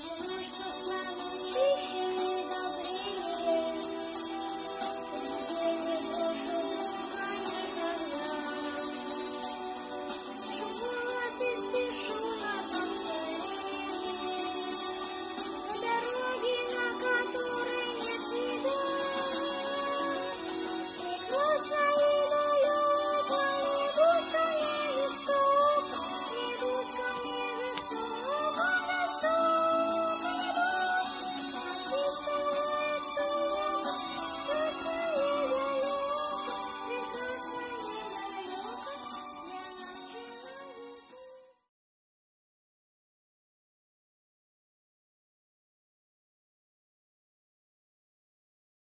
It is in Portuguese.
Jesus